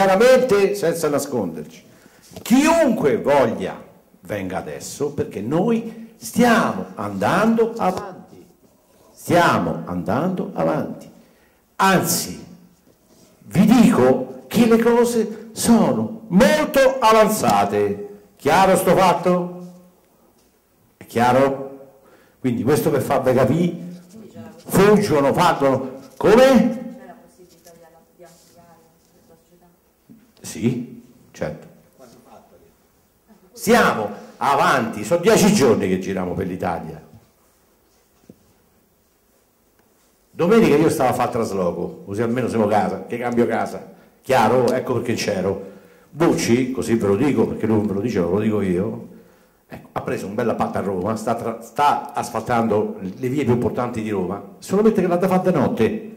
chiaramente senza nasconderci. Chiunque voglia venga adesso perché noi stiamo andando avanti, stiamo andando avanti. Anzi, vi dico che le cose sono molto avanzate. Chiaro sto fatto? È chiaro? Quindi questo per farvi capire, fuggono, fanno come? Sì, certo. Siamo avanti, sono dieci giorni che giriamo per l'Italia. Domenica io stavo a fare trasloco, così almeno siamo a casa, che cambio casa. Chiaro? Ecco perché c'ero. Bucci, così ve lo dico, perché lui me lo dice, ve lo dico io, ecco, ha preso un bella patta a Roma, sta, sta, asfaltando le vie più importanti di Roma, solamente che l'ha da fare da notte.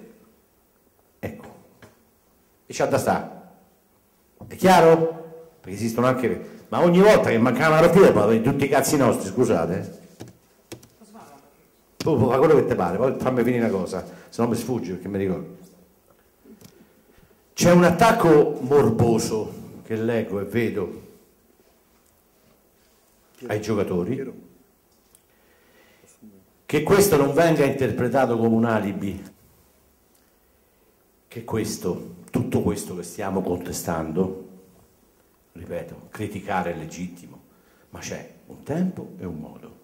Ecco. E c'ha da stare. È chiaro? Perché esistono anche... Ma ogni volta che mancava una partita poi tutti i cazzi nostri, scusate. Tu fa quello che ti pare, poi fammi finire una cosa, se no mi sfugge perché mi ricordo. C'è un attacco morboso che leggo e vedo ai giocatori che questo non venga interpretato come un alibi, che questo tutto questo che stiamo contestando, ripeto, criticare è legittimo, ma c'è un tempo e un modo.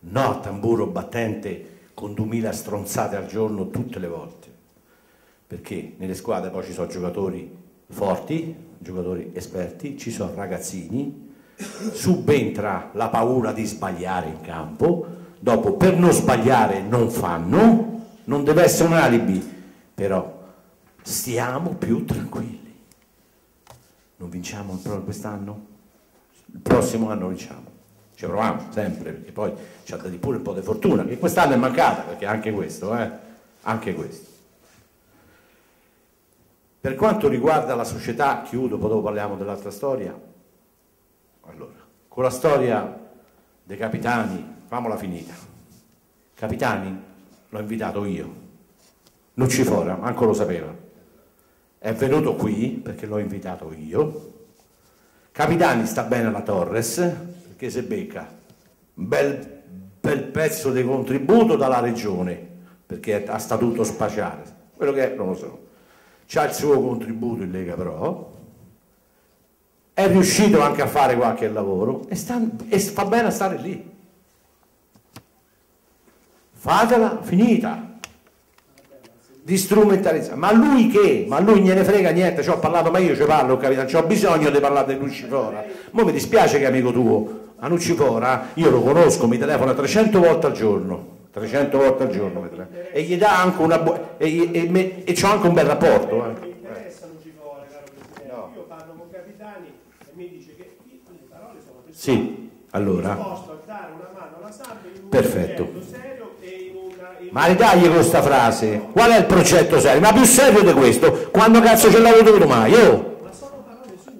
No a tamburo battente con 2000 stronzate al giorno tutte le volte, perché nelle squadre poi ci sono giocatori forti, giocatori esperti, ci sono ragazzini, subentra la paura di sbagliare in campo, dopo per non sbagliare non fanno, non deve essere un alibi, però stiamo più tranquilli. Non vinciamo quest'anno? Il prossimo anno vinciamo. Ci proviamo sempre, perché poi ci ha dato pure un po' di fortuna, che quest'anno è mancata, perché anche questo, eh? Anche questo. Per quanto riguarda la società, chiudo, poi dopo parliamo dell'altra storia. Allora, con la storia dei capitani, famola finita. Capitani l'ho invitato io. Lucifora, manco lo sapeva è venuto qui perché l'ho invitato io. Capitani sta bene alla Torres perché se becca un bel, bel pezzo di contributo dalla regione perché ha statuto spaciale, quello che è non lo so. C'ha il suo contributo in Lega però, è riuscito anche a fare qualche lavoro e, sta, e fa bene a stare lì. Fatela finita di strumentalizzare. Ma lui che? Ma lui gliene frega niente, ci ho parlato, ma io ci parlo, capito? Ho bisogno di parlare di Lucifora. Mo mi dispiace che è amico tuo. A Lucifora io lo conosco, mi telefona 300 volte al giorno. 300 volte al giorno e gli dà anche una buona e, e, e, e c'ho anche un bel rapporto eh. mi interessa Lucifora caro Presidente no. io parlo con Capitani e mi dice che le parole sono sì, allora perfetto ma ridagli questa frase. Qual è il progetto serio? Ma più serio di questo, quando cazzo ce l'hai avuto mai? Oh.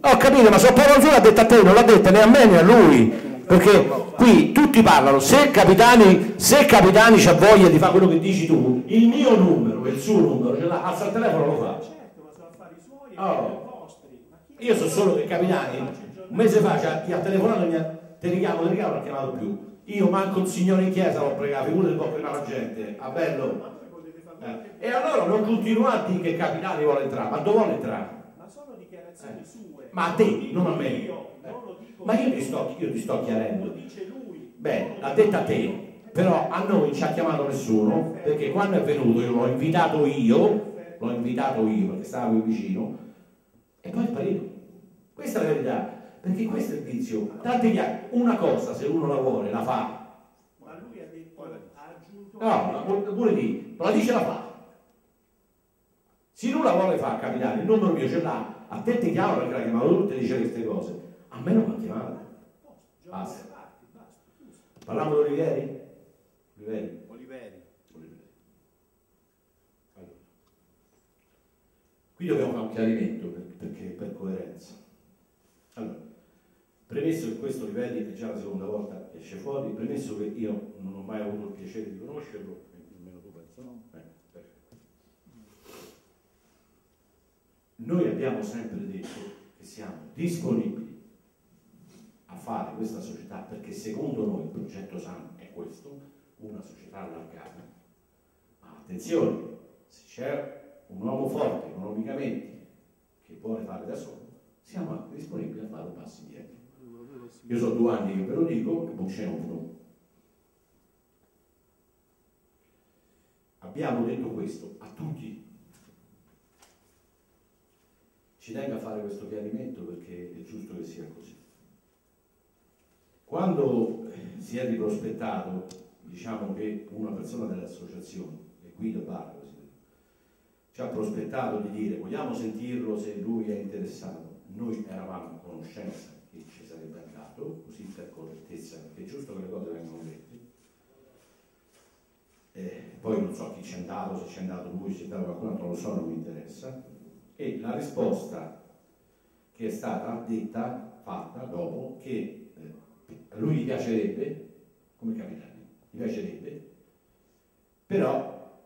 Ho capito, ma sono parole sue, l'ha detta a te, non l'ha detta né a me né a lui. Perché qui tutti parlano, se Capitani, se Capitani c'ha voglia di fare quello che dici tu, il mio numero e il suo numero, ce l'ha, alza il telefono lo fa. Oh. Io so solo che Capitani, un mese fa ci ha telefonato e mi ha, ti richiamo, ti richiamo, non ha chiamato più io manco il signore in chiesa l'ho pregato, figurati può pregare la gente, a bello. Eh. E allora non continua a dire che Capitani vuole entrare, ma dove vuole entrare? Ma sono dichiarazioni eh. sue. Ma a te, non a me. Io, eh. Ma io ti sto, io ti sto chiarendo. Beh, l'ha detta a te, però a noi ci ha chiamato nessuno, perché quando è venuto io l'ho invitato io, l'ho invitato io perché stava qui vicino, e poi è sparito. Questa è la verità. Perché questo è il vizio. Tante chiare, una cosa se uno la vuole la fa. Ma lui ha detto, ha aggiunto... No, pure lì, la dice la fa. Se non la vuole fare, capitale, il numero mio ce l'ha, a te ti chiama perché la chiamato tu ti dice queste cose. A me non mi ha chiamato. Basta. Parliamo di Oliveri? Oliveri. Oliveri. Oliveri. Allora. Qui dobbiamo fare un chiarimento perché per coerenza. Allora, premesso che questo è già la seconda volta che esce fuori, premesso che io non ho mai avuto il piacere di conoscerlo, nemmeno tu penso no? Eh. Noi abbiamo sempre detto che siamo disponibili a fare questa società perché secondo noi il progetto SAN è questo, una società allargata. Ma attenzione, se c'è un uomo forte economicamente che vuole fare da solo, siamo anche disponibili a fare un passo indietro. Io so due anni che ve lo dico e non c'è un Abbiamo detto questo a tutti. Ci tengo a fare questo chiarimento perché è giusto che sia così. Quando si è riprospettato, diciamo che una persona dell'associazione, e Guido Barra, ci ha prospettato di dire vogliamo sentirlo se lui è interessato, noi eravamo a conoscenza così per correttezza, perché è giusto che le cose vengano dette. Eh, poi non so chi c'è andato, se c'è andato lui, se c'è andato qualcun altro, non lo so, non mi interessa. E la risposta che è stata detta, fatta dopo, che a lui gli piacerebbe, come capitano, gli piacerebbe, però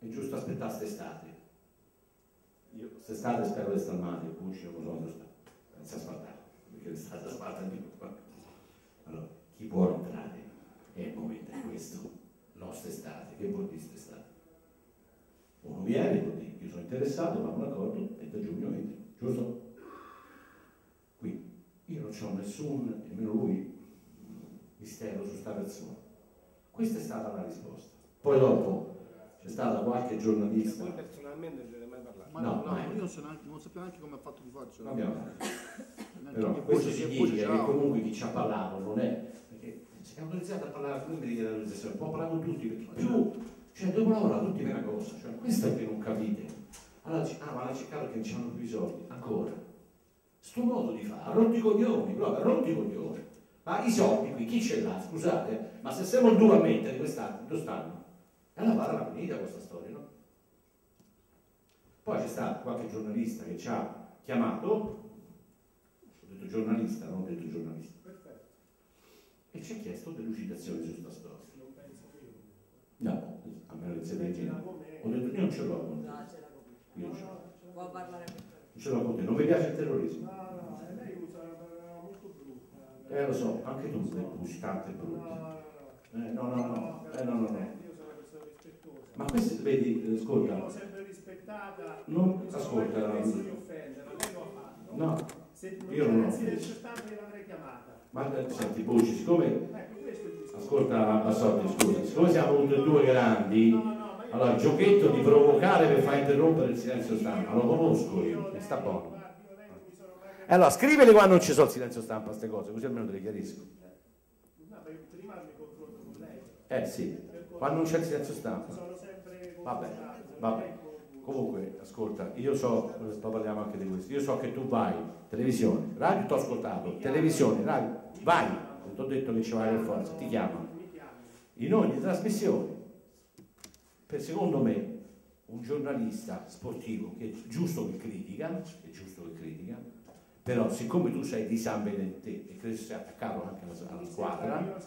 è giusto aspettare quest'estate. Io quest'estate spero di stare male, poi ci non so sta, senza asfaltare, perché l'estate asfalta di più. Allora, chi può entrare è il momento è questo, nostra estate, che vuol dire quest'estate? Uno viene, vuol dire io sono interessato, fa un accordo e da giugno entri, giusto? Qui io non ho nessun, nemmeno lui, mistero su questa persona. Questa è stata la risposta. Poi dopo c'è stata qualche giornalista. Voi personalmente non ce ne mai parlato? Ma no, no, no io non, so neanche, non sapevo neanche come ha fatto di farci. Non abbiamo Però questo significa che comunque chi ci ha parlato non è. Perché se è autorizzato a parlare con me della autorizzazione, può parlare con tutti, perché più, cioè dopo lavorare tutti per una cosa, cioè questo è che non capite. Allora, ah, ma l'ha cercato che non c'hanno più i soldi, ancora. Sto modo di fare, rotti coglioni, proprio rotti coglioni. Ma i soldi qui chi ce l'ha? Scusate, ma se siamo due a mettere quest'anno, dove stanno? E allora vada la finita questa storia, no? Poi c'è stato qualche giornalista che ci ha chiamato, detto giornalista, non ho detto giornalista, Perfetto. e ci ha chiesto delucidazioni su questa storia. Non penso io. No, a meno che perché ho detto io non ce l'ho con te. No, ce con. Io non ce l'ho. Può parlare per te. Non ce l'ho con te, non mi piace il terrorismo. No, no, lei usa eh lo so, anche tu sei pulsante e brutto. Eh, no, no, no, eh, no, no, no. Io sono una persona rispettosa. Ma questo, vedi, eh, ascolta. Io l'ho sempre rispettata. Non, ascolta. Non penso di offenderla, lei lo ha fatto. No, Se io non ho silenzio stampa l'avrei chiamata. Ma eh, senti, Bucci, siccome... Ecco, Ascolta, Bassotti, scusa, siccome siamo tutti e due grandi, no, no, allora il giochetto di provocare per far interrompere il silenzio stampa, lo conosco io, mi sta buono. E allora scriveli quando non ci sono il silenzio stampa queste cose, così almeno te le chiarisco. No, prima mi confronto con lei. Eh sì, quando non c'è il silenzio stampa. Vabbè, vabbè. Comunque, ascolta, io so, parliamo anche di questo, io so che tu vai, televisione, radio ti ho ascoltato, televisione, radio, vai, ti ho detto che ci vai per forza, ti chiamano. In ogni trasmissione, per secondo me, un giornalista sportivo che è giusto che critica, è giusto che critica, però siccome tu sei di San Benedetto e credo sia attaccato anche alla, alla squadra,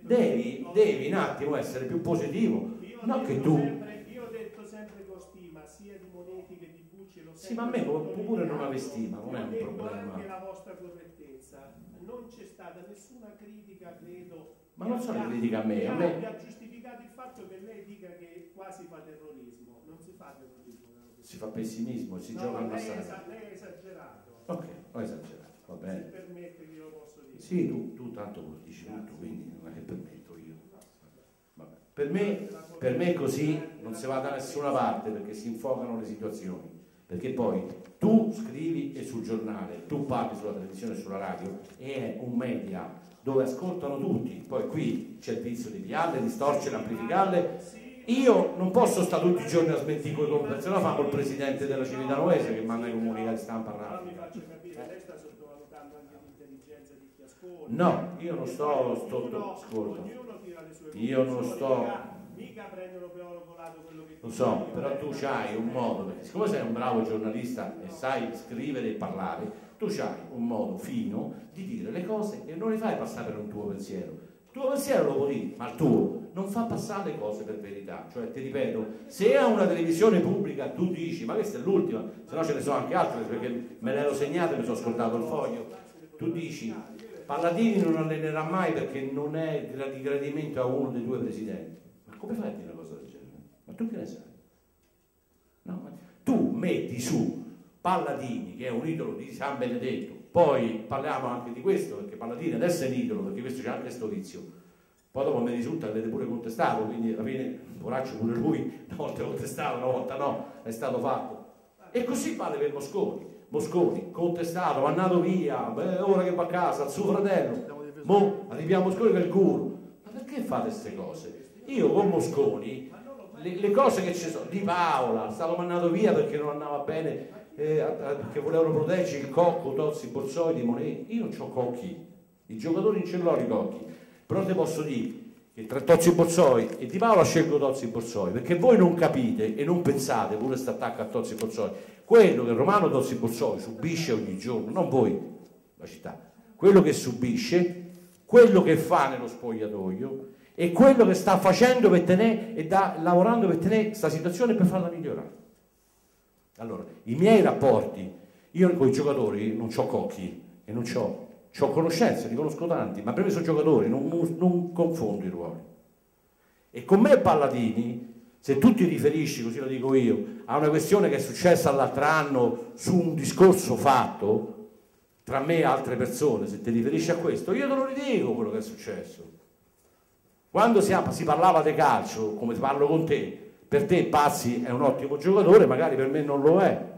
devi, devi, un attimo essere più positivo, non che tu... Sempre, io ho detto sempre con stima, sia di Monetti che di Bucci, lo Sì, ma a me pure non avevo stima, non è un problema. anche la vostra correttezza, non c'è stata nessuna critica, credo... Ma non sono critiche a me, a me... ha giustificato il fatto che lei dica che quasi fa terrorismo, non si fa terrorismo. Si fa pessimismo, si no, gioca al passato. Lei è esagerato. Ok, ho esagerato, va bene. Se permette che lo posso dire. Sì, tu, tu tanto lo dici tutto, quindi non è che permetto io. Vabbè. Per me, per me così non si va da nessuna parte perché si infocano le situazioni. Perché poi tu scrivi e sul giornale, tu parli sulla televisione e sulla radio e è un media dove ascoltano tutti. Poi qui c'è il vizio di piarle, distorcere, amplificarle io non posso stare tutti i giorni a smentire con i compiti, se no famo il presidente della Civitanoese che manda i comunicati stampa a di. Mosconi. No, io non sto sotto sue Io non sto- Mica, prendono piano colato quello che Lo so, però tu hai un modo, perché siccome sei un bravo giornalista e sai scrivere e parlare, tu hai un modo fino di dire le cose e non le fai passare per un tuo pensiero. Il tuo pensiero lo puoi dire, ma il tuo non fa passare le cose per verità. Cioè, ti ripeto, se a una televisione pubblica tu dici, ma questa è l'ultima, se no ce ne sono anche altre, perché me l'ero segnato e mi sono scordato il foglio, tu dici, Palladini non allenerà mai perché non è di gradimento a uno dei due presidenti. Come fai a dire una cosa del genere? Ma tu che ne sai? No, ma tu metti su Palladini, che è un idolo di San Benedetto, poi parliamo anche di questo, perché Palladini adesso è un idolo, perché questo c'è anche sto vizio. Poi dopo mi risulta che l'avete pure contestato, quindi alla fine, poraccio pure lui, una volta contestato, una volta no, è stato fatto. E così vale per Mosconi. Mosconi, contestato, mandato via, beh, ora che va a casa, il suo fratello, mo arriviamo a Mosconi è il guru. Ma perché fate queste cose? Io con Mosconi, le, le cose che ci sono, di Paola, stato mandato via perché non andava bene, eh, a- a- perché volevano proteggere il cocco, Tozzi, Borzoi, di Moneti. Io non ho cocchi, i giocatori non ce l'ho i cocchi, però ti posso dire che tra Tozzi Borzoi e Di Paola scelgo Tozzi Borzoi, perché voi non capite e non pensate, pure questo attacco a Tozzi Borzoi, quello che Romano Tozzi Borzoi subisce ogni giorno, non voi, la città, quello che subisce, quello che fa nello spogliatoio e quello che sta facendo per tenere e da, lavorando per tenere questa situazione per farla migliorare. Allora, i miei rapporti, io con i giocatori non ho cocchi e non ho, ho conoscenze, li conosco tanti, ma per me sono giocatori, non, non- non confondo i ruoli. E con me Palladini, se tu ti riferisci, così lo dico io, a una questione che è successa l'altro anno su un discorso fatto tra me e altre persone, se ti riferisci a questo, io te lo ridico quello che è successo. Quando si, si parlava di calcio, come parlo con te, per te Pazzi è un ottimo giocatore, magari per me non lo è.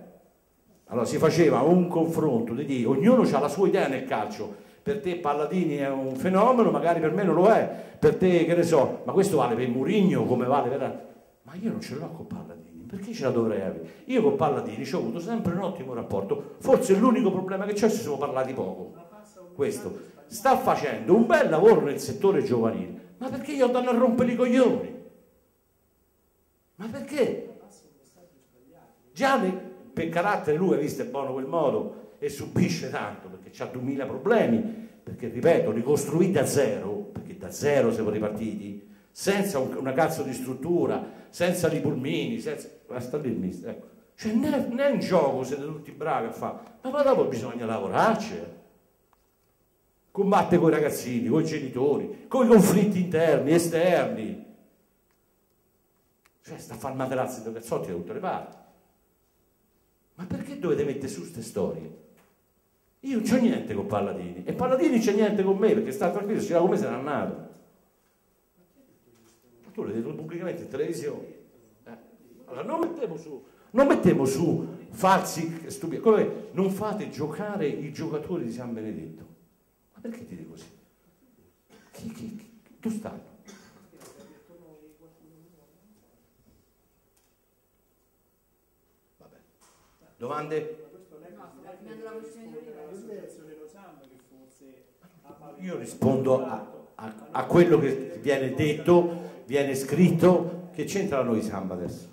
Allora si faceva un confronto di dire, ognuno ha la sua idea nel calcio, per te Palladini è un fenomeno, magari per me non lo è, per te che ne so, ma questo vale per Murigno come vale per... Ma io non ce l'ho con Palladini, perché ce la dovrei avere? Io con Palladini ci ho avuto sempre un ottimo rapporto, forse l'unico problema che c'è è che ci siamo parlati poco. Questo sta facendo un bel lavoro nel settore giovanile, ma perché gli danno a rompere i coglioni? Ma perché? Già per carattere lui ha visto è buono quel modo e subisce tanto perché ha 2000 problemi, perché ripeto, ricostruiti da zero, perché da zero siamo ripartiti, senza un- una cazzo di struttura, senza i pulmini, senza... Basta lì il mister, ecco. Cioè, non è, un gioco, siete tutti bravi a fare, ma poi dopo bisogna lavorarci. Combatte con i ragazzini, con i genitori, con i conflitti interni, esterni. Cioè, sta a fare materazzi da cazzotti da tutte le parti. Ma perché dovete mettere su queste storie? Io non c'ho niente con Palladini e Palladini c'è niente con me perché sta tranquillo, si va come se n'è andato. Ma tu l'hai detto pubblicamente in televisione. Eh. Allora non mettiamo su, non mettiamo su falsi stupidi. Non fate giocare i giocatori di San Benedetto. Perché dite così? Chi, chi, chi, dove stanno? Vabbè. Domande? Io rispondo a, a- a quello che viene detto, viene scritto, che c'entra la noi samba adesso.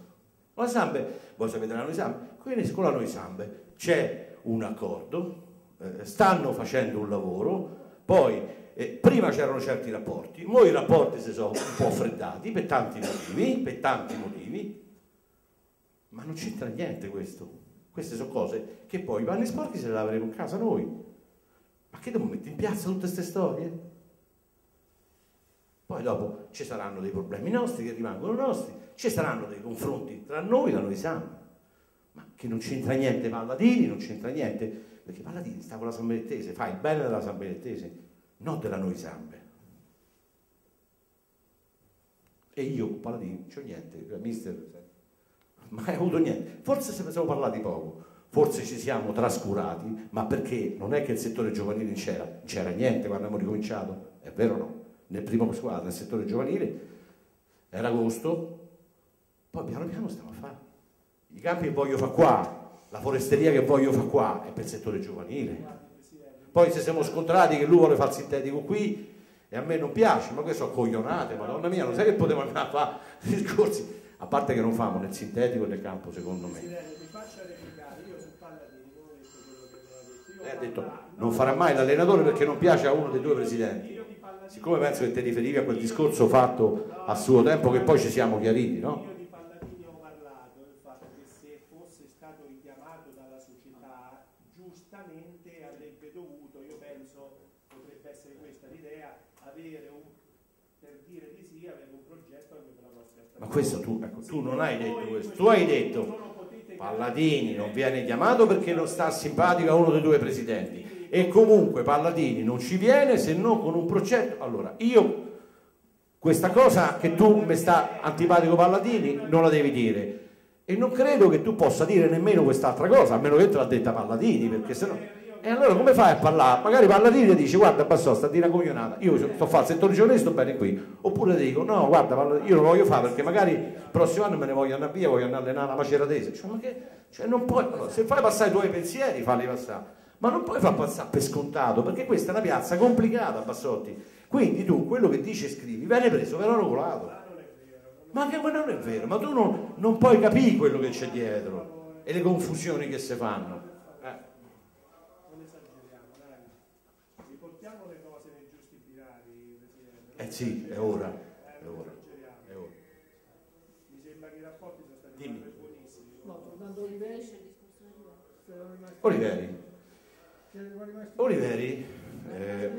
La sambe, voi sapete la noi sambe, quindi con la noi sambe c'è un accordo, eh, stanno facendo un lavoro, poi eh, prima c'erano certi rapporti, ora i rapporti si sono un po' freddati per tanti motivi, per tanti motivi, ma non c'entra niente questo. Queste sono cose che poi i panni sporchi se le laveremo in casa noi. Ma che dobbiamo mettere in piazza tutte queste storie? Poi dopo ci saranno dei problemi nostri che rimangono nostri, ci saranno dei confronti tra noi la noi siamo. Ma che non c'entra niente Palladini, non c'entra niente, perché Palladini sta con la San Benettese, fa il bene della San Benettese, non della noi Sambe. E io con Palladini non c'ho niente, mister, mai avuto niente. Forse se ne siamo parlati poco, forse ci siamo trascurati, ma perché non è che il settore giovanile c'era, c'era niente quando abbiamo ricominciato, è vero o no? Nel primo squadra, nel settore giovanile, era agosto, poi piano piano stiamo a fare. I campi che voglio fare qua, la foresteria che voglio fare qua è per il settore giovanile. Poi se siamo scontrati che lui vuole fare il sintetico qui e a me non piace, ma questo sono coglionate, madonna mia, non sai che potevamo andare a fare discorsi, a parte che non famo nel sintetico e nel campo secondo me. Io ho che. Io Lei ha detto non farà mai l'allenatore perché non piace a uno dei due presidenti. Io di Siccome penso che ti riferivi a quel discorso fatto a suo tempo che poi ci siamo chiariti, no? io di Palladini ho parlato del fatto che se fosse stato richiamato dalla società, giustamente avrebbe dovuto, io penso, potrebbe essere questa l'idea, avere un, per dire di sì, avere un progetto anche per la nostra Ma stagione. questo tu, ecco, tu non hai detto questo, tu hai detto Palladini non viene chiamato perché non sta simpatico a uno dei due presidenti e comunque Palladini non ci viene se non con un progetto. Allora, io questa cosa che tu mi sta antipatico Palladini non la devi dire e non credo che tu possa dire nemmeno quest'altra cosa, a meno che te l'ha detta Palladini, perché sennò... E allora come fai a parlare? Magari Palladini dice guarda Bassò, sta a dire una coglionata, io sto a fare il settore giornalistico, sto bene qui. Oppure dico no, guarda, io lo voglio fare perché magari il prossimo anno me ne voglio andare via, voglio andare a allenare la maceratese. Cioè, ma che... cioè, non puoi... allora, se fai passare i tuoi pensieri, falli passare. Ma non puoi far passare per scontato, perché questa è una piazza complicata, Bassotti. Quindi tu quello che dici e scrivi viene preso per oro colato. Ma che ma non è vero, ma tu non, non puoi capire quello che c'è dietro e le confusioni che si fanno. Eh. Non esageriamo, dai. Riportiamo le cose nei giusti binari, Presidente. Eh sì, è ora, è ora, è ora. Mi sembra che i rapporti sono stati Dimmi. buonissimi. No, tornando Oliveri, Oliveri, Oliveri, eh,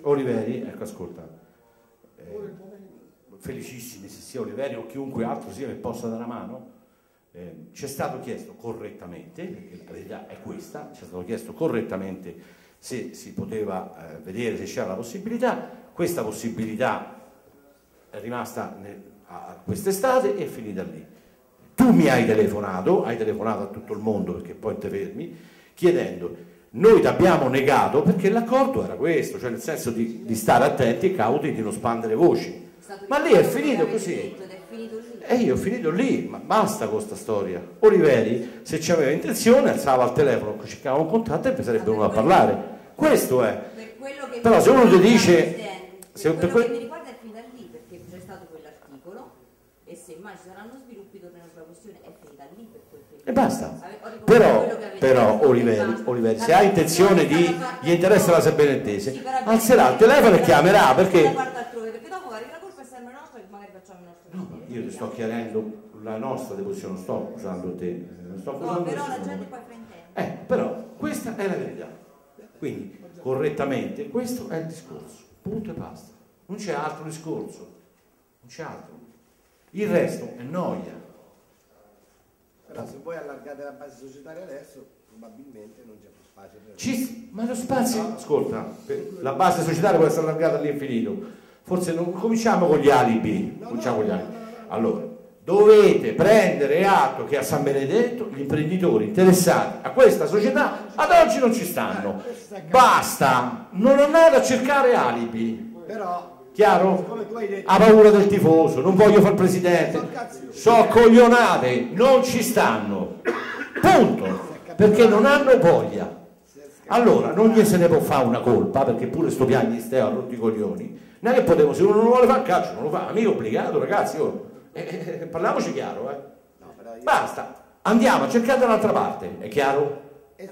Oliveri, ecco ascolta, eh. Felicissimi se sia Oliveri o chiunque altro sia che possa dare una mano, eh, ci è stato chiesto correttamente, perché la verità è questa, ci è stato chiesto correttamente se si poteva eh, vedere se c'era la possibilità, questa possibilità è rimasta nel- a quest'estate e finita lì. Tu mi hai telefonato, hai telefonato a tutto il mondo perché poi te fermi, chiedendo, noi ti abbiamo negato perché l'accordo era questo, cioè nel senso di, di stare attenti e cauti di non spandere voci. Ma lì è finito così. E io ho finito lì, ma basta con sta storia. Oliveri, se c'aveva intenzione, alzava il telefono, cercava un contatto e sarebbe venuto a parlare. Questo è. Per Però se uno ti dice- se per quello que- che mi ricorda è finita lì perché c'è stato quell'articolo e se mai ci saranno sviluppi torneremo sulla questione è finita lì per quel periodo. E basta. Però, però Oliveri. Oliveri, La se ha intenzione di, gli interessa la però alzerà il telefono e chiamerà perché... fatta altrove, perché dopo arriva la colpa è sempre nostra e magari facciamo il nostro No, ma mestiere. Io ti sto chiarendo la nostra deposizione, non sto accusando te, eh, non sto No, accusando però la gente poi fraintende. Eh, però questa è la verità. Quindi, correttamente, questo è il discorso. Punto e basta. Non c'è altro discorso. Non c'è altro. Il resto è noia. Però se voi allargate la base societaria adesso, probabilmente non c'è più spazio per Ci- ma lo spazio, ascolta, per- la base societaria può essere allargata all'infinito. Forse non cominciamo con gli alibi. Cominciamo con gli alibi. Allora, dovete prendere atto che a San Benedetto gli imprenditori interessati a questa società ad oggi non ci stanno. Basta, non andate a cercare alibi. Però, Chiaro? Ha paura del tifoso, non voglio fare il presidente. So coglionate, non ci stanno. Punto. Perché non hanno voglia. Allora, non gli se ne può fare una colpa, perché pure sto piagni Steo ha rotto i coglioni. Non è che potevo, se uno non vuole fare calcio, non lo fa. Mica obbligato, ragazzi. oh. Eh, eh, parliamoci chiaro, eh. no, però io- Basta. Andiamo, cercate un'altra parte, è chiaro? e,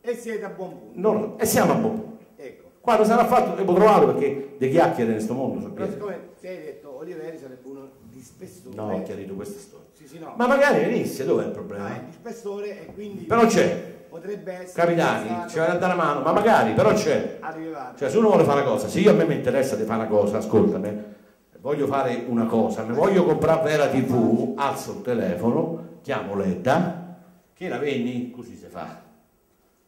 e siete a buon punto. No, no. E siamo a buon punto. Ecco. Quando sarà fatto, devo trovarlo perché le chiacchiere in questo mondo sono Però siccome ti hai detto Oliveri sarebbe uno di spessore. No, ho chiarito questa storia. Sì, sì, no. Ma magari venisse, dov'è il problema? è di spessore e quindi Però c'è, potrebbe essere capitani, ci va a dare una mano, ma magari, però c'è. a rilevare. Cioè, se uno vuole fare una cosa, se io a me mi interessa di fare una cosa, ascoltami, voglio fare una cosa, mi voglio comprare Vera TV, alzo il telefono, chiamo Ledda, che la vedi? Così si fa.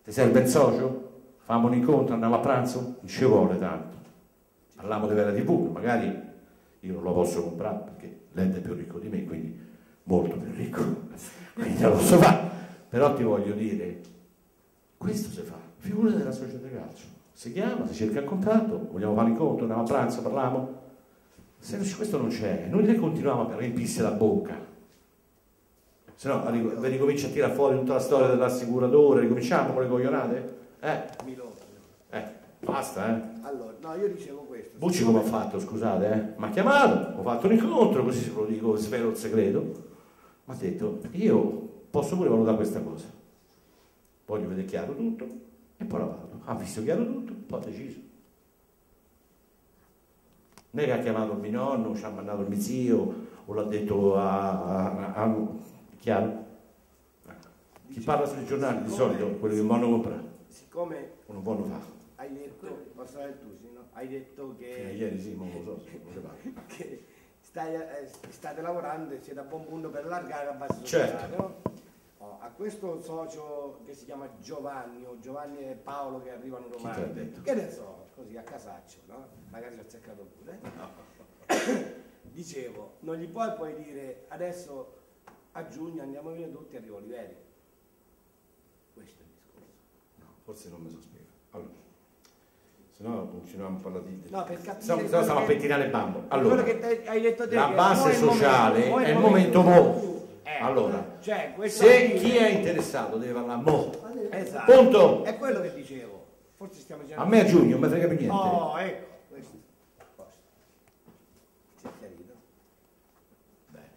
Ti serve il socio? Famo un incontro, andiamo a pranzo? Non ci vuole tanto. Parliamo di Vera TV, magari io non lo posso comprare perché Ledda è più ricco di me, quindi molto più ricco, quindi lo posso fare. Però ti voglio dire, questo si fa, figura della società calcio. Si chiama, si cerca il contatto, vogliamo fare l'incontro, andiamo a pranzo, parliamo. Se questo non c'è, noi ne continuiamo a riempirsi la bocca. Se no, ricomincia a tirare fuori tutta la storia dell'assicuratore, ricominciamo con le coglionate? Eh? Milo Basta, eh. Allora, no, io dicevo questo. Bucci come ha fatto, scusate, eh? Mi ha chiamato, ho fatto un incontro, così se lo dico, svelo il segreto. Mi ha detto, io posso pure valutare questa cosa. Voglio vedere chiaro tutto e poi la valuto. Ha visto chiaro tutto, poi ha deciso. Non è che ha chiamato il mio nonno, ci ha mandato il mio zio, o l'ha detto a... a, a- a-? Chi parla sui giornali di solito, quelli che vanno a comprare, Siccome non vanno fare. hai detto, posso fare tu, sì, no? Hai detto Fino che, ieri sì, ma non lo so, che stai, eh, state lavorando e siete a buon punto per allargare la base Certo. sociale, no? Oh, a questo socio che si chiama Giovanni o Giovanni e Paolo che arrivano domani, detto? che ne so, così a casaccio, no? Magari ci ho azzeccato pure. Dicevo, non gli puoi poi dire adesso a giugno andiamo via tutti e arrivo a livelli. Questo è il discorso. No, forse non mi so spiegare. Allora, se no continuiamo a parlare di... No, per capire Stiamo, quello stiamo a pettinare il bambo. Allora, te- hai detto te la base mo è il sociale momento, mo è il momento mo. Eh, Allora, cioè, se chi è interessato deve parlare mo. esatto. Punto. È quello che dicevo. Forse stiamo A me a giugno non mi frega più niente. Oh, ecco, questo. Posto. Si è chiarito? Bene.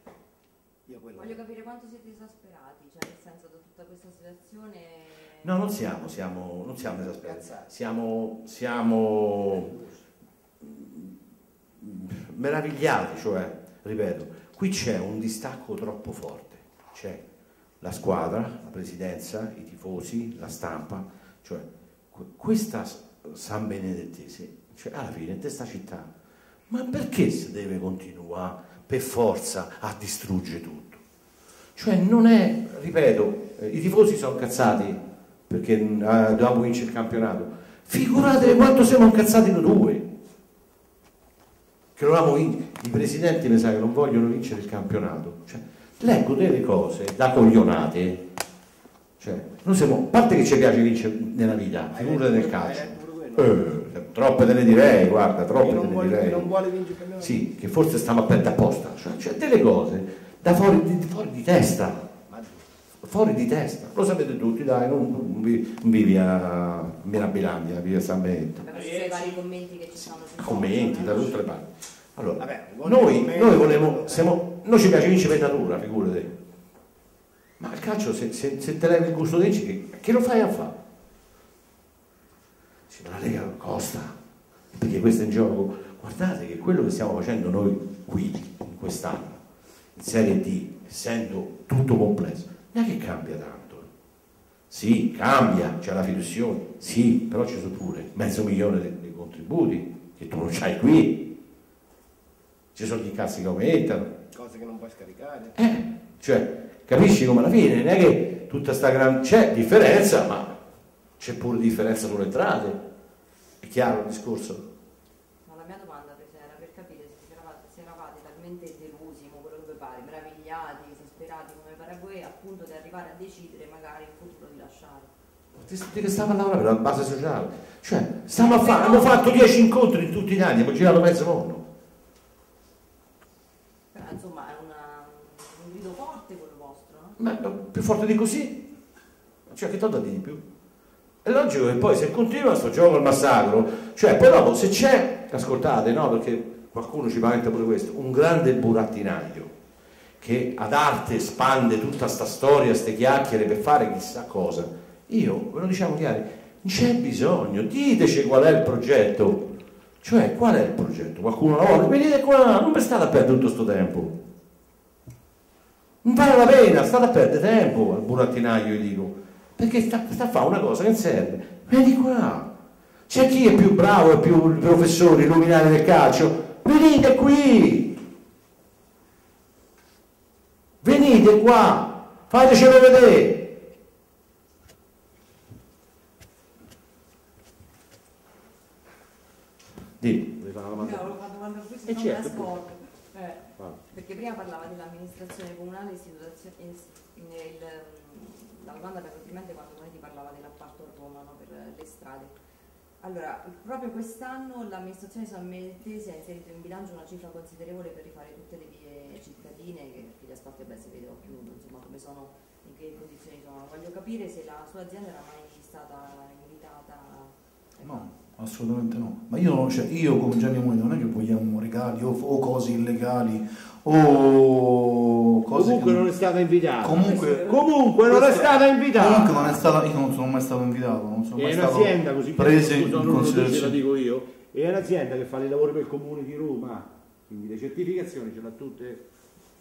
Io quello Voglio capire quanto siete esasperati, cioè nel senso da tutta questa situazione... No, non siamo, siamo, non siamo esasperati. Siamo, siamo meravigliati, cioè, ripeto, qui c'è un distacco troppo forte. C'è la squadra, la presidenza, i tifosi, la stampa, cioè questa San Benedettese, cioè alla fine è sta città, ma perché si deve continuare per forza a distruggere tutto? Cioè non è, ripeto, eh, i tifosi sono incazzati perché eh, dobbiamo vincere il campionato. Figurate quanto siamo incazzati noi due. Che non abbiamo vinto. I presidenti mi sa che non vogliono vincere il campionato. Cioè, leggo delle cose da coglionate. Cioè, noi siamo, a parte che ci piace vincere nella vita, quello, hai calcio. quello. Eh, troppe te ne direi, guarda, troppe te ne vuole, direi. non vuole vincere per noi. Sì, che forse stiamo a perdere apposta. Cioè, c'è delle cose da fuori di, fuori di testa fuori di testa, lo sapete tutti, dai, non, non vi- non vivi a Mirabilandia, vivi a San Benedetto. Sono i vari commenti che ci sui Commenti social, da eh. tutte le parti. Allora, Vabbè, noi, noi volevamo, siamo, noi ci piace vincere per natura, figurate. Ma il calcio, se, se, se te levi il gusto di vincere, che, lo fai a fare? Ma la Lega costa, perché questo è in gioco. Guardate che quello che stiamo facendo noi qui, in quest'anno, in Serie D, essendo tutto complesso, non è che cambia tanto. Sì, cambia, c'è la fiduzione, sì, però ci sono pure mezzo milione di, di contributi che tu non c'hai qui. Ci sono gli incassi che aumentano. Cose che non puoi scaricare. Eh, cioè, capisci come alla fine non è che tutta sta gran... c'è differenza, ma c'è pure differenza sulle entrate. È chiaro il discorso? Ma la mia domanda per era per capire se eravate, se eravate talmente delusi, mo quello che vi pare, meravigliati, esasperati come Paraguay, appunto di arrivare a decidere magari in futuro di lasciare. Di di che stiamo a lavorare per la base sociale? Cioè, stiamo a fare, abbiamo fatto 10 incontri in tutti gli anni, abbiamo girato mezzo mondo. Però insomma è una- un grido forte quello vostro, no? Ma eh, più forte di così? Cioè, che tolta di più? È logico che poi se continua sto gioco al massacro, cioè poi dopo se c'è, ascoltate, no, perché qualcuno ci paventa pure questo, un grande burattinaio che ad arte spande tutta sta storia, ste chiacchiere per fare chissà cosa, io ve lo diciamo chiaro, non c'è bisogno, diteci qual è il progetto, cioè qual è il progetto, qualcuno la vuole, venite qua, non per state a perdere tutto sto tempo. Non vale la pena, state a perdere tempo al burattinaio, io dico, perché sta, sta a fare una cosa che non serve. Vieni qua. C'è chi è più bravo e più professore, illuminare del calcio. Venite qui. Venite qua. Fatecelo vedere. Dì, devi fare una domanda. Quando quando questo Eh, non certo, mi ascolto. Eh, Ah. Perché prima parlava dell'amministrazione comunale la domanda praticamente quando Monetti parlava dell'apparto a Roma no, per le strade. Allora, proprio quest'anno l'amministrazione sammettese ha inserito in bilancio una cifra considerevole per rifare tutte le vie cittadine, che gli asfalti beh, si vedono più, insomma, come sono, in che condizioni sono. Voglio capire se la sua azienda era mai stata invitata. No. Assolutamente no. Ma io, cioè, io come Gianni Monti non è che vogliamo regali o, o cose illegali o cose Comunque che- non è stata invitata. Comunque- Comunque non è stata invitata. Comunque non è stata, io non sono mai stato invitato, non sono mai È stato un'azienda così preso in non dice, la considerazione. dico io. È un'azienda che fa i lavori per il comune di Roma, quindi le certificazioni ce l'ha tutte.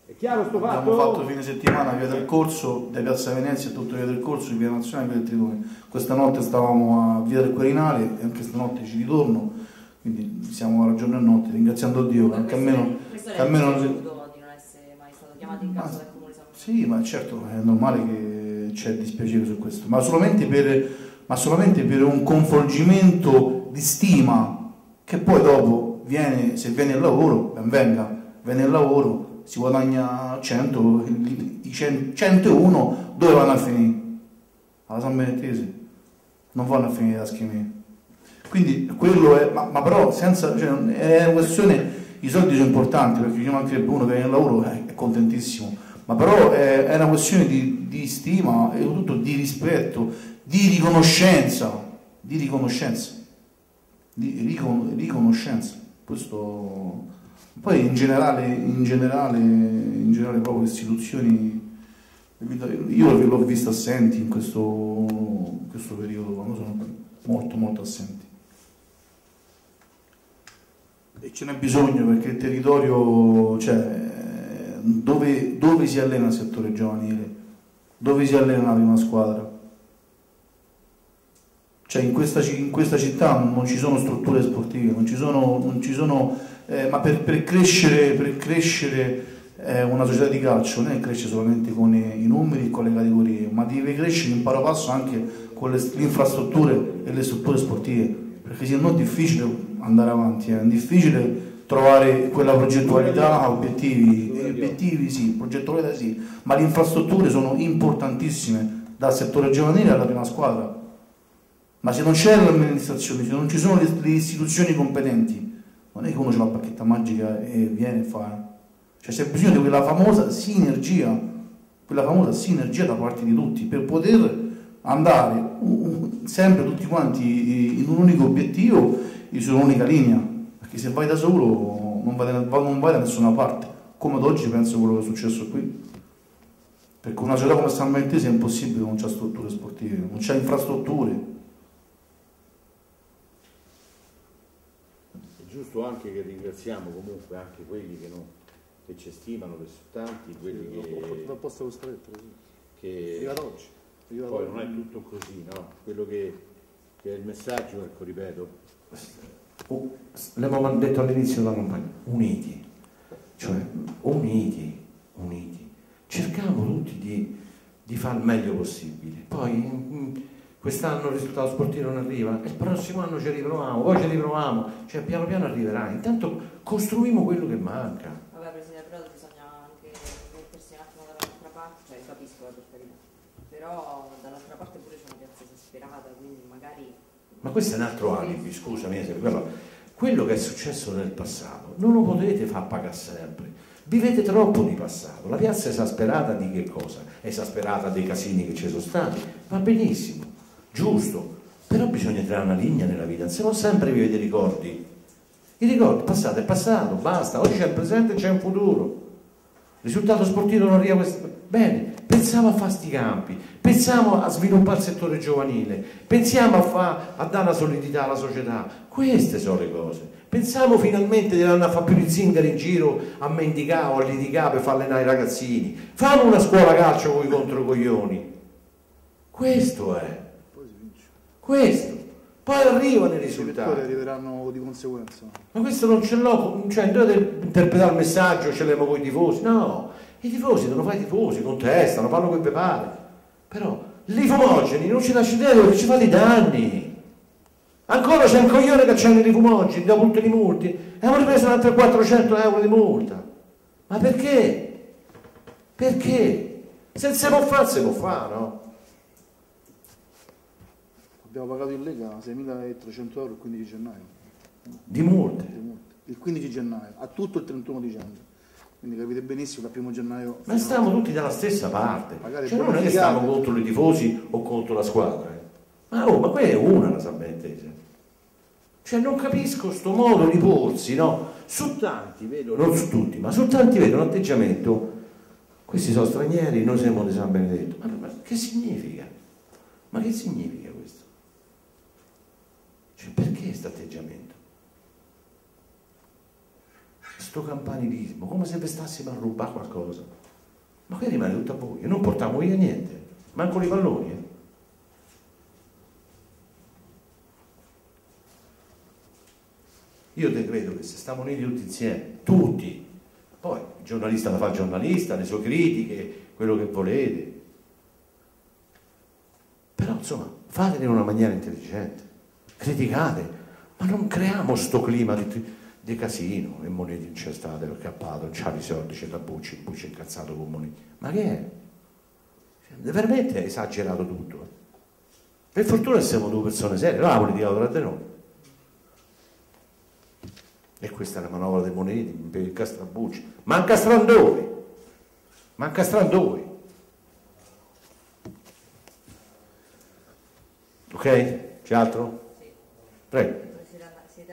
È chiaro sto fatto? Abbiamo fatto fine settimana via del corso, da Piazza Venezia e tutto via del corso, via Nazionale e via del Tritone. Questa notte stavamo a via del Quirinale e anche stanotte ci ritorno, quindi siamo alla giorno e notte, ringraziando Dio, anche a meno... questo che è almeno- dispiaciuto di non essere mai stato chiamato in causa dal comune San Sì, ma certo è normale che c'è dispiacere su questo, ma solamente per, ma solamente per un convolgimento di stima che poi dopo viene, se viene il lavoro, ben venga, viene il lavoro, si guadagna 100, i i 100 101 dove vanno a finire? Alla San Benettese, non vanno a finire da schemi. Quindi quello è, ma, ma però senza, cioè, è una questione, i soldi sono importanti perché ci mancherebbe uno che viene al lavoro eh, è contentissimo, ma però è, è una questione di, di stima e soprattutto di rispetto, di riconoscenza, di riconoscenza, di ricon- riconoscenza. Questo poi in generale, in generale, in generale proprio le istituzioni, io l'ho vista assenti in questo, in questo periodo, quando sono molto molto assenti. E ce n'è bisogno perché il territorio, cioè, dove, dove si allena il settore giovanile? Dove si allena la prima squadra? Cioè in questa, in questa città non ci sono strutture sportive, non ci sono, non ci sono eh, ma per, per crescere, per crescere eh, una società di calcio non è che cresce solamente con i, i numeri e con le categorie, ma deve crescere in paro passo anche con le, le infrastrutture e le strutture sportive, perché se no è difficile andare avanti, è difficile trovare quella progettualità, obiettivi, obiettivi sì, progettualità sì, ma le infrastrutture sono importantissime dal settore giovanile alla prima squadra. Ma se non c'è l'amministrazione, se non ci sono le istituzioni competenti, non è che uno c'ha la bacchetta magica e viene e fa. Cioè c'è bisogno di quella famosa sinergia, quella famosa sinergia da parte di tutti per poter andare sempre tutti quanti in un unico obiettivo e su un'unica linea. Perché se vai da solo non vai da, non vai da nessuna parte. Come ad oggi penso quello che è successo qui. Perché una città come San Valentese è impossibile, non c'è strutture sportive, non c'è infrastrutture. Giusto anche che ringraziamo comunque anche quelli che, non- che ci stimano, che sono tanti, quelli che, Dal posto costretto, così. che Arriva ad oggi. Ad poi non è tutto così, no? Quello che, che è il messaggio, ecco, ripeto, Oh, l'abbiamo detto all'inizio della campagna, uniti, cioè uniti, uniti. Cerchiamo tutti di, di fare il meglio possibile. Poi mm, quest'anno il risultato sportivo non arriva, il prossimo anno ci riproviamo, poi ci riproviamo, cioè piano piano arriverà. Intanto costruiamo quello che manca. Vabbè Presidente, però bisogna anche mettersi un attimo dall'altra parte, cioè capisco la per carità, però dall'altra parte pure c'è una piazza esasperata, quindi magari Ma questo è un altro alibi, scusami, se- quello, quello che è successo nel passato non lo potete far pagare sempre. Vivete troppo di passato. La piazza è esasperata di che cosa? È esasperata dei casini che ci sono stati. Va benissimo, giusto. Però bisogna entrare una linea nella vita, se non sempre vivete i ricordi. I ricordi, il passato è passato, basta. Oggi c'è il presente e c'è un futuro. Il risultato sportivo non arriva questo. Bene, pensiamo a fare sti campi, pensiamo a sviluppare il settore giovanile, pensiamo a, fa- a dare la solidità alla società. Queste sono le cose. Pensiamo finalmente di andare a fare più di zingari in giro a mendicare o a litigare per far allenare i ragazzini. Fanno una scuola calcio con i controcoglioni. Questo è. Poi. Questo. Poi arrivano i I risultati. arriveranno di conseguenza. Ma questo non ce l'ho, cioè non dovete interpretare il messaggio, ce l'abbiamo con i tifosi, no, i tifosi devono fare i tifosi, contestano, fanno quel che pare, però li fumogeni non ci lasci idea perché ci fate i danni. Ancora c'è un coglione che accende i fumogeni dopo tutti i multi e abbiamo preso altri 400 euro di multa. Ma perché? Perché? Se non si può fare, si può fare, no? Abbiamo pagato in Lega 6.300 euro il 15 gennaio. Di multe. di multe. Il 15 gennaio, a tutto il 31 dicembre. Quindi capite benissimo dal primo gennaio. Ma stiamo tutti dalla stessa parte. Cioè, non è che stiamo contro i tifosi o contro la squadra. eh. Ma, oh, ma quella è una la San Benedetese. Cioè non capisco sto modo di porsi, no? Su tanti vedo, non su tutti, ma su tanti vedo un atteggiamento, questi sono stranieri, noi siamo di San Benedetto. Ma, ma che significa? Ma che significa questo? Cioè perché questo atteggiamento? Sto campanilismo, come se vi stassimo a rubare qualcosa. Ma qui rimane tutto a voi, e non portiamo via niente, manco i palloni. Eh? Io te credo che se stiamo uniti tutti insieme, tutti, poi il giornalista la fa il giornalista, le sue critiche, quello che volete, però insomma fatelo in una maniera intelligente, criticate, ma non creiamo sto clima di, di casino, e Moneti non c'è stato, è non c'ha i soldi, c'è la Bucci, Bucci incazzato con Moneti, ma che è? Veramente è esagerato tutto. Per fortuna siamo due persone serie, la politica tra di noi. E questa è la manovra dei moneti per il Castrabucci. Manca Strandoi. Manca Strandoi. Ok? C'è altro? Prego.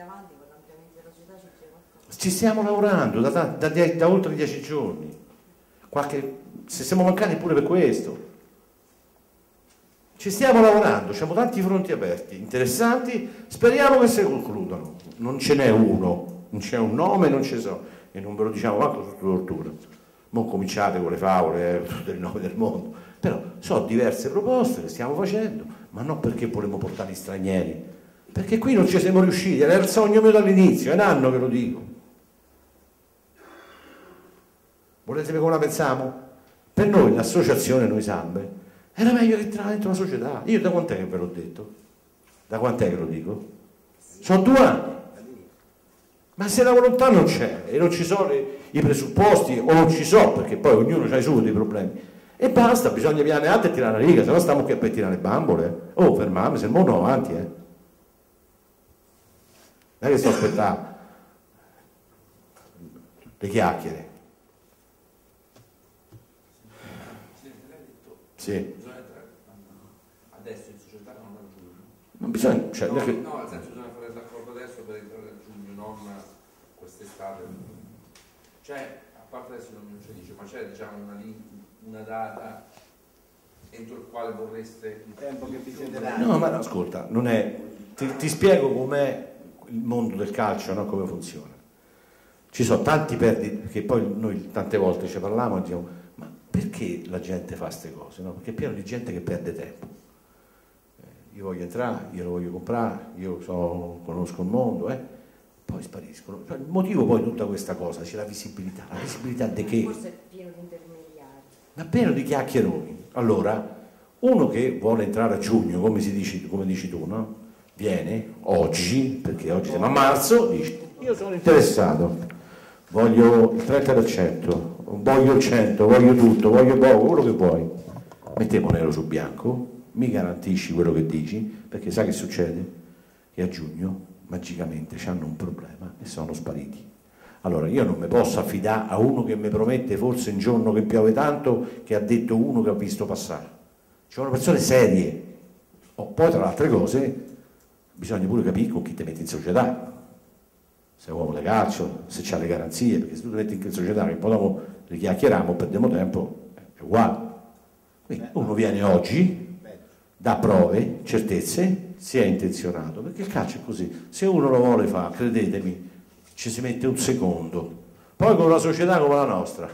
Siete avanti con l'ampliamento della società, ci c'è qualcosa? Ci stiamo lavorando da, da, da, da oltre dieci giorni. Qualche, se siamo mancati pure per questo. Ci stiamo lavorando, abbiamo tanti fronti aperti, interessanti, speriamo che si concludano. Non ce n'è uno, non c'è un nome, non ci so, e non ve lo diciamo manco sotto tortura. Non cominciate con le favole, eh, tutti i nomi del mondo. Però sono diverse proposte che stiamo facendo, ma non perché volevamo portare gli stranieri, perché qui non ci siamo riusciti, era il sogno mio dall'inizio, è un anno che lo dico. Volete sapere come la pensiamo? Per noi l'associazione Noi Sambe era meglio che entrare dentro la società. Io da quant'è che ve l'ho detto? Da quant'è che lo dico? Sono due anni. Ma se la volontà non c'è e non ci sono i presupposti o non ci so, perché poi ognuno ha i suoi dei problemi, e basta, bisogna piano alto e tirare la riga, se no stiamo qui a pettinare le bambole. Oh, fermame, se va avanti, eh. Non è che sto aspettando le chiacchiere. Presidente, lei ha detto Sì. bisogna entrare adesso in società non a giugno. Non bisogna, cioè, no, perché- no, nel senso bisogna fare l'accordo adesso per entrare a giugno, non quest'estate. Cioè, a parte adesso non ci dice, ma c'è diciamo una, una data entro il quale vorreste Il tempo che vi siete dati. No, ma no, ascolta, non è, ti, ti spiego com'è il mondo del calcio, no? come funziona. Ci sono tanti perditi, che poi noi tante volte ci parliamo e diciamo, perché la gente fa queste cose? No? Perché è pieno di gente che perde tempo. Eh, Io voglio entrare, io lo voglio comprare, io so- conosco il mondo, eh? poi spariscono. Cioè, il motivo poi di tutta questa cosa, c'è la visibilità. La visibilità di che? Forse è pieno di intermediari. ma pieno di chiacchieroni. Allora, uno che vuole entrare a giugno, come, si dici, come dici tu, no? viene oggi, perché oggi siamo a marzo, dice io sono interessato, voglio il 30%, voglio il 100, voglio tutto, voglio poco, quello che vuoi. Mettiamo nero su bianco, mi garantisci quello che dici, perché sai che succede? Che a giugno magicamente hanno un problema e sono spariti. Allora io non mi posso affidare a uno che mi promette forse un giorno che piove tanto, che ha detto uno che ha visto passare. Ci sono persone serie. O poi tra le altre cose bisogna pure capire con chi ti metti in società. Se è uomo di calcio, se c'ha le garanzie, perché se tu ti metti in società che poi dopo richiacchieriamo, perdiamo tempo, è uguale. Quindi uno viene oggi, dà prove, certezze, si è intenzionato, perché il calcio è così. Se uno lo vuole fare, credetemi, ci si mette un secondo. Poi con una società come la nostra,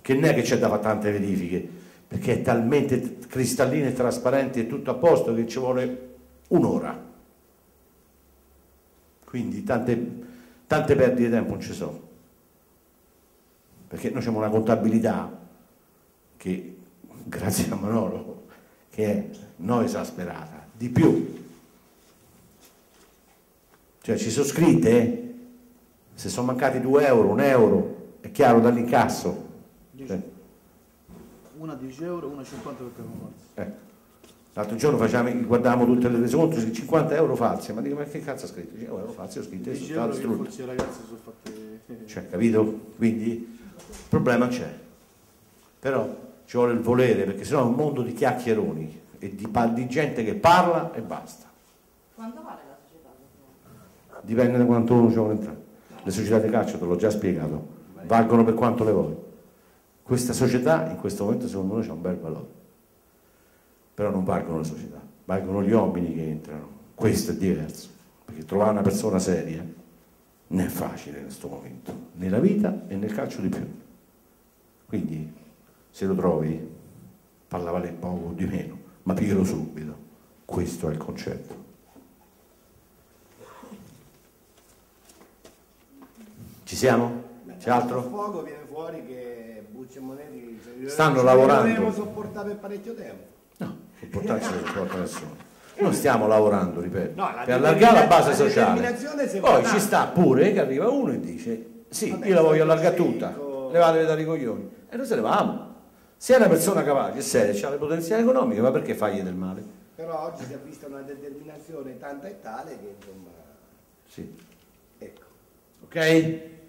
che non è che c'è da fare tante verifiche, perché è talmente cristallina e trasparente e tutto a posto che ci vuole un'ora. Quindi tante, tante perdite di tempo non ci sono. Perché noi abbiamo una contabilità che, grazie a Manolo, che è non esasperata, di più. Cioè ci sono scritte, eh, se sono mancati 2 euro, un euro, è chiaro dall'incasso. Cioè, Una 10 euro, una 50 per primo eh. L'altro giorno facciamo, guardavamo tutte le resoconto, 50 euro false, ma dico ma che cazzo ha scritto? 10 euro falsi ho scritto, e 10 sono distrutte. forse sono fatte... Cioè, capito? Quindi il problema c'è. Però ci vuole il volere, perché sennò è un mondo di chiacchieroni e di, di gente che parla e basta. Quanto vale la società? dipende da quanto uno ci vuole entrare. Le società di calcio, te l'ho già spiegato, valgono per quanto le vuoi. Questa società in questo momento secondo me c'ha un bel valore, però non valgono le società, valgono gli uomini che entrano. Questo è diverso, perché trovare una persona seria non è facile in questo momento, nella vita e nel calcio di più. Quindi se lo trovi, parla vale poco o di meno, ma piglialo subito. Questo è il concetto. Ci siamo? C'è altro? Poco viene fuori che Bucci e Monetti cioè, Stanno lavorando. dovremmo sopportare per parecchio tempo. No, sopportarci non nessuno. Noi stiamo lavorando, ripeto, No, la per allargare la base sociale. Poi ci sta pure che arriva uno e dice sì, Vabbè, io la voglio allargare tutta, levatevi dai coglioni. E noi se ne vamo. Se è una persona capace seria, ha le potenziali economiche, ma perché fagli del male? Però oggi si è vista una determinazione tanta e tale che insomma, Sì. ecco. Ok?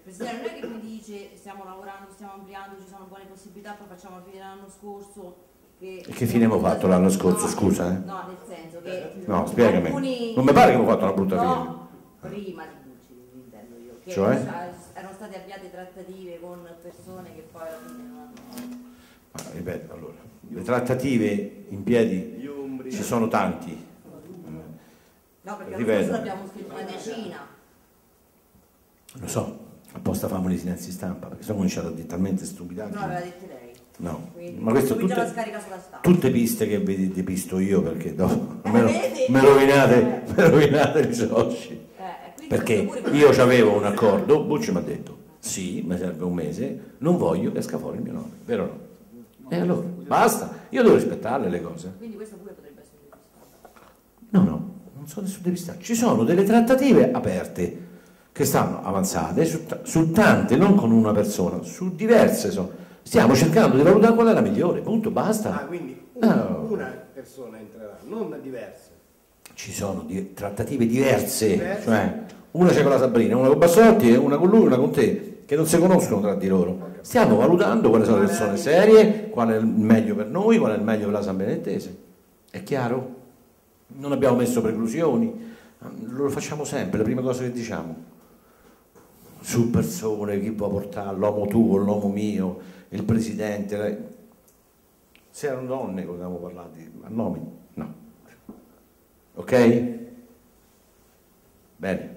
Presidente, non è che mi dice stiamo lavorando, stiamo ampliando, ci sono buone possibilità, poi facciamo finire l'anno scorso. Che, E che fine abbiamo fatto l'anno scorso, No, scusa, eh? No, nel senso che. No, spiegami. alcuni- Non mi pare che abbiamo fatto una brutta fine. No, prima di Bucci, intendo io. Che Cioè? erano state avviate trattative con persone che poi alla fine non hanno. Ma, ripeto, allora, le trattative in piedi ci sono tanti. No, perché Ripeto. l'anno scorso abbiamo scritto una decina. Lo so, apposta famo i silenzi stampa, perché sono cominciato a dire talmente stupidati. No, aveva detto lei. No, Quindi ma questo tutte, scarica sulla stampa. tutte piste che vedi depisto io perché dopo me, lo- me rovinate, me rovinate i soci. Eh, Perché io avevo un accordo, Bucci mi ha detto sì, mi serve un mese, non voglio che esca fuori il mio nome, vero o no? E allora, basta, io devo rispettarle le cose. Quindi questo pure potrebbe essere depistato. No, no, non sono nessun depistato. Ci sono delle trattative aperte che stanno avanzate su, su tante, non con una persona, su diverse sono. Stiamo cercando di valutare qual è la migliore, punto, Ah, basta. quindi una, No. una persona entrerà, non diverse. Ci sono di- trattative diverse, Diverse. cioè una c'è con la Sabrina, una con Bassotti, una con lui, una con te, che non si conoscono tra di loro. Stiamo valutando quali sono le persone serie, qual è il meglio per noi, qual è il meglio per la San Benedettese. È chiaro? Non abbiamo messo preclusioni, lo facciamo sempre, le prime cose che diciamo. Su persone, chi può portare, l'uomo tuo, l'uomo mio, il presidente. Se erano donne, potevamo parlare di a nomi? No. Ok? Bene.